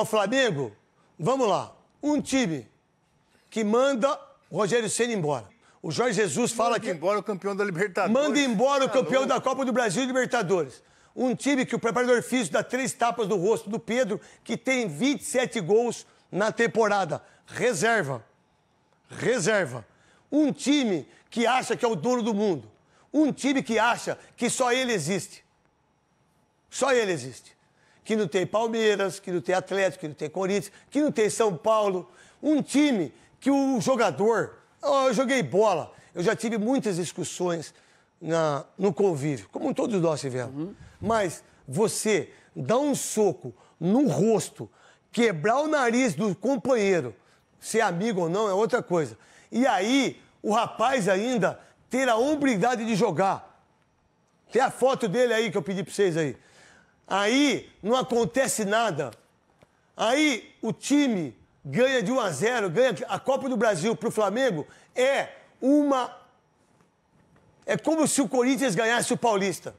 O Flamengo, vamos lá. Um time que manda o Rogério Senna embora. O Jorge Jesus fala Manda que. embora o campeão da Libertadores. Manda embora o Tá campeão da Copa do Brasil e Libertadores. Um time que o preparador físico dá três tapas no rosto do Pedro, que tem 27 gols na temporada. Reserva. Reserva. Um time que acha que é o dono do mundo. Um time que acha que só ele existe. Só ele existe. Que não tem Palmeiras, que não tem Atlético, que não tem Corinthians, que não tem São Paulo. Um time que o jogador. Oh, eu joguei bola. Eu já tive muitas discussões na, no convívio, como todos nós tivemos. Mas você dar um soco no rosto, quebrar o nariz do companheiro, ser amigo ou não é outra coisa. E aí, o rapaz ainda ter a hombridade de jogar. Tem a foto dele aí que eu pedi pra vocês aí. Aí não acontece nada. Aí o time ganha de 1 a 0, ganha a Copa do Brasil pro Flamengo é uma é como se o Corinthians ganhasse o Paulista.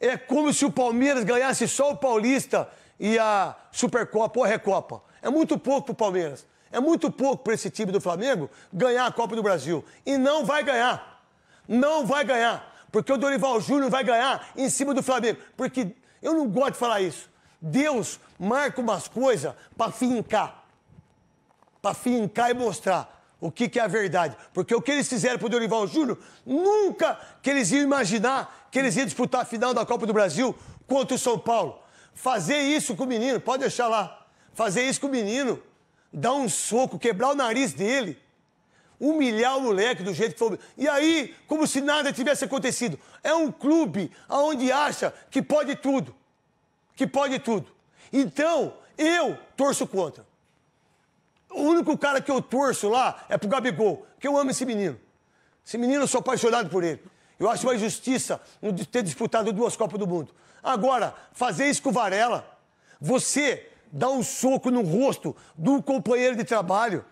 É como se o Palmeiras ganhasse só o Paulista e a Supercopa ou a Recopa. É muito pouco pro Palmeiras. É muito pouco para esse time do Flamengo ganhar a Copa do Brasil. E não vai ganhar. Não vai ganhar. Porque o Dorival Júnior vai ganhar em cima do Flamengo. Porque eu não gosto de falar isso. Deus marca umas coisas para fincar. Para fincar e mostrar o que, que é a verdade. Porque o que eles fizeram pro Dorival Júnior, nunca que eles iam imaginar que eles iam disputar a final da Copa do Brasil contra o São Paulo. Fazer isso com o menino, pode deixar lá. Fazer isso com o menino, dar um soco, quebrar o nariz dele, humilhar o moleque do jeito que foi. E aí, como se nada tivesse acontecido. É um clube onde acha que pode tudo. Que pode tudo. Então, eu torço contra. O único cara que eu torço lá é pro Gabigol, que eu amo esse menino. Esse menino, eu sou apaixonado por ele. Eu acho uma injustiça ter disputado duas Copas do Mundo. Agora, fazer isso com o Varela, você dá um soco no rosto do companheiro de trabalho,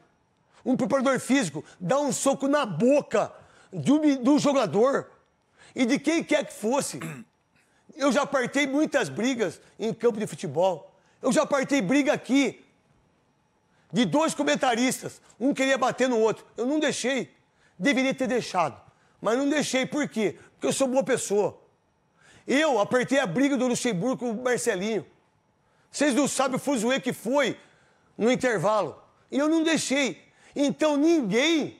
um preparador físico, dá um soco na boca um, do jogador e de quem quer que fosse. Eu já partei muitas brigas em campo de futebol. Eu já partei briga aqui de dois comentaristas. Um queria bater no outro. Eu não deixei. Deveria ter deixado. Mas não deixei. Por quê? Porque eu sou boa pessoa. Eu apertei a briga do Luxemburgo com o Marcelinho. Vocês não sabem o fuzuê que foi no intervalo. E eu não deixei. Então ninguém,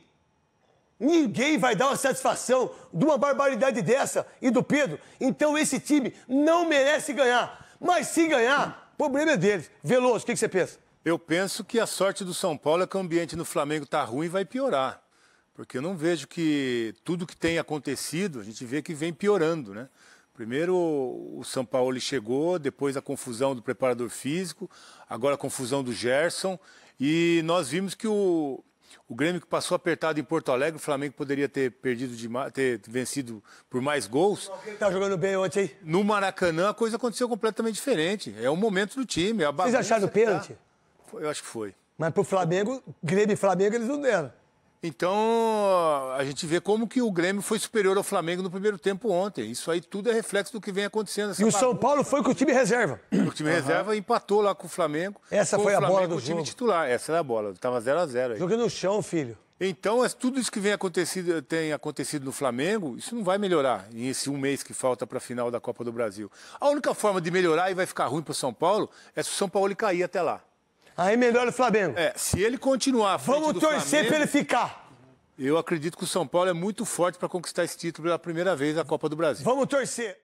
ninguém vai dar uma satisfação de uma barbaridade dessa e do Pedro. Então esse time não merece ganhar. Mas se ganhar, o problema é deles. Veloso, o que, que você pensa? Eu penso que a sorte do São Paulo é que o ambiente no Flamengo está ruim e vai piorar. Porque eu não vejo que tudo que tem acontecido, a gente vê que vem piorando, né? Primeiro o São Paulo ele chegou, depois a confusão do preparador físico, agora a confusão do Gerson. E nós vimos que o, o Grêmio que passou apertado em Porto Alegre, o Flamengo poderia ter perdido de ter vencido por mais gols. Quem tá jogando bem ontem aí? No Maracanã a coisa aconteceu completamente diferente. É o momento do time. é a Vocês acharam que pênalti? tá. Eu acho que foi. Mas pro Flamengo, Grêmio e Flamengo, eles não deram. Então, a gente vê como que o Grêmio foi superior ao Flamengo no primeiro tempo ontem. Isso aí tudo é reflexo do que vem acontecendo. E o São Paulo foi com o time reserva. O time reserva empatou lá com o Flamengo. Essa foi o a bola do com o time jogo. titular. Essa era a bola. Tava 0 a 0 aí. Jogo no chão, filho. Então, é tudo isso que vem acontecido, tem acontecido no Flamengo, isso não vai melhorar em esse um mês que falta para a final da Copa do Brasil. A única forma de melhorar e vai ficar ruim para o São Paulo é se o São Paulo cair até lá. Aí melhora o Flamengo. É, se ele continuar Vamos torcer Flamengo, pra ele ficar. eu acredito que o São Paulo é muito forte para conquistar esse título pela primeira vez da Copa do Brasil. Vamos torcer.